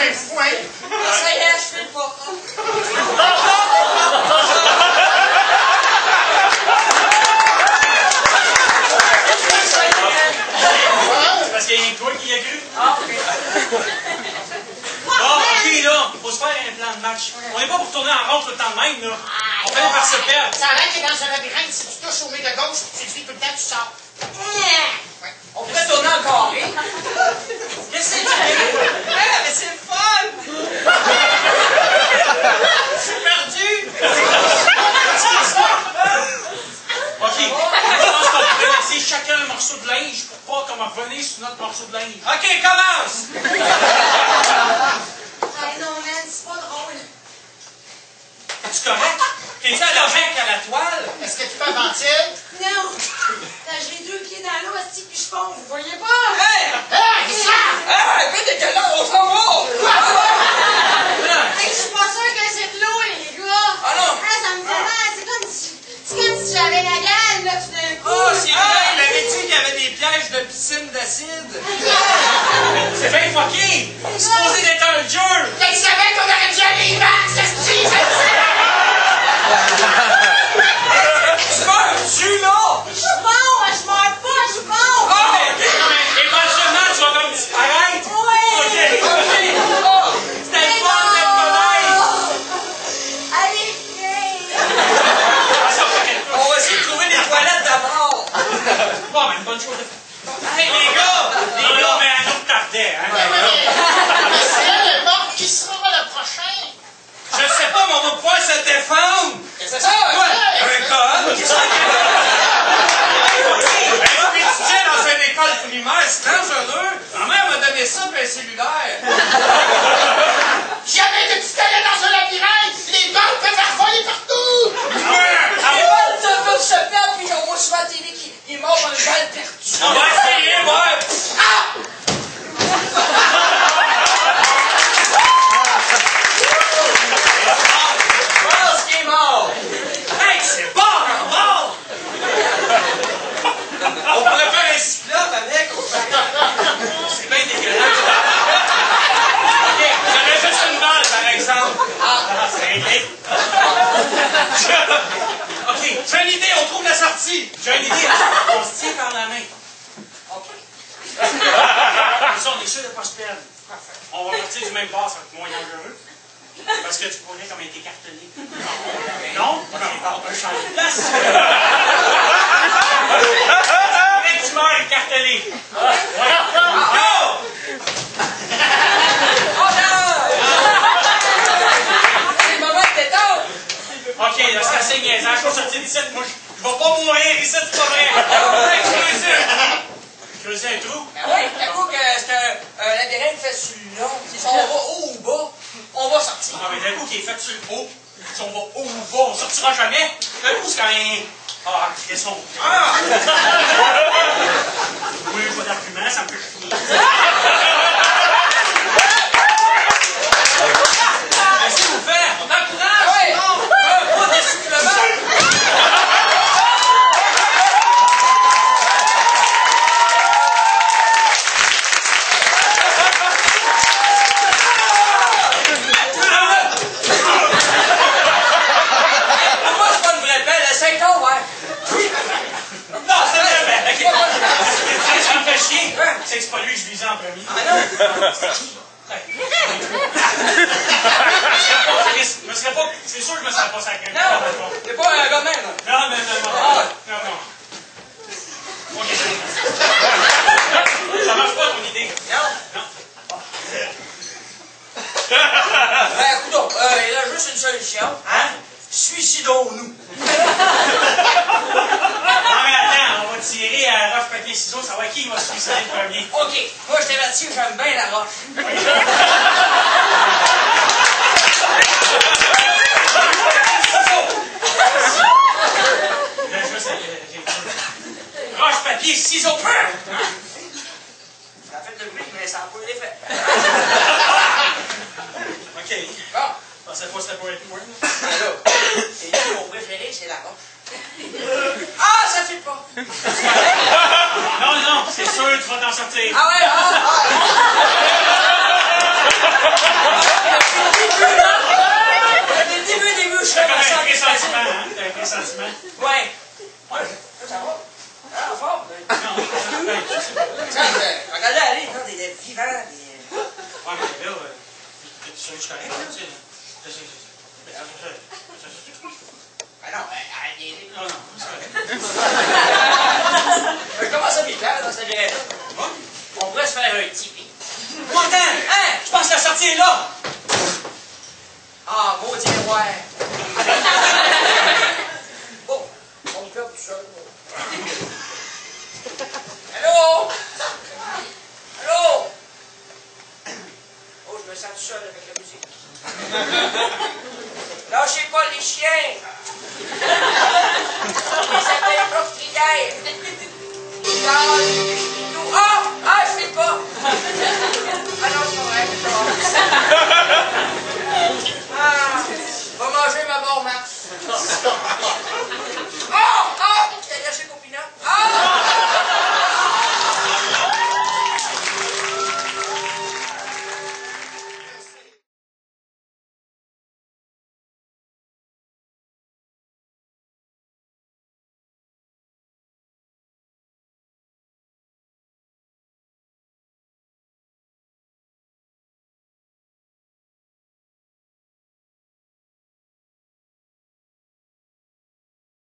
un. Ça y est, je fais pas. C'est parce qu'il y a un toi qui y a cru. Ah, ok. Bon, ok, là, faut se faire un plan de match. On n'est pas pour tourner en rond tout le temps de même, là. On finit par se perdre. Ça arrête que dans un labyrinthe, si tu touches au mur de gauche, tu le fais tout le temps, tu sors. Ouais. On pourrait tourner en carré. Que c'est? Mais c'est le fun! Je suis perdu! Ok, je pense qu'on laisser chacun un morceau de linge pour pas comme revenir sur notre morceau de linge. Ok, commence! Ah non, man, c'est pas drôle. Es-tu correct? T'es-tu à l'oreille à la toile? Est-ce que tu peux mentir? Non! J'ai deux pieds dans l'eau, asti, puis je fonds, vous voyez pas? Hey! Hey, Richard! Hey, mais dégueulasse, on s'en va! Hey, je suis pas sûre que c'est de l'eau, les gars! Ah non. Ah, ça me fait mal, c'est comme si... C'est comme si j'avais la gale, là, tout d'un coup! Oh, c'est vrai, il avait dit qu'il y avait des pièges de piscine d'acide. C'est bien fucké! Donné ça pour un cellulaire! Jamais que tu t'allais dans un labyrinthe! Les banques peuvent faire voler partout! Les balles de but se perdent, puis on voit sur la télé qu'il est mort dans une balle perdue. On va essayer, ouais! Ah! Je pense qu'il est mort. Hey, c'est bon, un bon! On pourrait faire un cyclope avec! C'est bien dégueulasse! Ok, j'aurais juste une balle, par exemple! Ah, c'est réglé! ok, j'ai une idée, on trouve la sortie! J'ai une idée, on se tient par la main. OK. Comme ça, on est sûr de ne pas se perdre. On va partir du même bord, ça va être moins dangereux. Parce que tu pourrais comme être écartelé. Non? On peut changer de place. Et tu meurs écartelé. Ouais. Go! Oh non! C'est le moment de détente. Ok, là, c'est assez Je d'ici. Moi, je je vais pas mourir ici, c'est pas vrai. Trou. Creuser un trou? Ben oui, t'avoue que c'est un, un labyrinthe fait sur le long. Si on va haut ou bas, on va sortir. Ah, mais d'un coup, qui est fait sur le haut. Si on va haut ou bas, on sortira jamais. D'un coup, c'est quand même. Ah, qu'est-ce qu'on. Ah! Oui, pas d'argument, ça me fait chier. Qu'est-ce que vous faites? On t'encourage! Ah ouais! Un pas d'essoufflement. Moi, c'est pas une vraie pelle, essaye donc, ouais. Non, c'est vrai, mais. Ok. Ce qui me fait chier, c'est que c'est pas lui que je visais en premier. Ah non? Ouais. Je me serais pas. C'est sûr que je me serais pas sacré. Non, c'est pas un gars même. Non, non, non, non. Ah. Non, non. Ok. Ça marche pas ton idée. Non? Non. Ben, écoute, euh, il a juste une solution. Hein? Suicidons-nous. Non, mais attends, on va tirer à roche, papier, ciseaux, savoir qui va se suicider le premier. OK, moi, je t'avertis, j'aime bien la roche. Là, Roche, papier, ciseaux, peur! Ça a fait le bruit, mais ça n'a pas l'effet. Ok. Bon, Je pensais pas que c'était pour être moi. là, et lui, mon préféré, c'est la roche. Ah, ça fait pas. Non, non, sûr, tu vas t'en sortir. Ah ouais, ah, ah. le début, début, je suis comme ça. un pressentiment, hein? T'as un pressentiment? Ouais. Ouais, ça va. Ah, fort. Ben, regardez, allez, non, des. Ouais, mais là, t'es sûr que je suis correct, là, tu sais? Ah non, allez, Non, non, c'est correct. Hein? On pourrait se faire un tipi. Martin, hein, je pense la sortie est là. Ah, beau tiroir. oh, on me tout seul. Allô? Allô? Oh, je me sens tout seul avec la musique. Lâchez pas les chiens. là, ah, ah.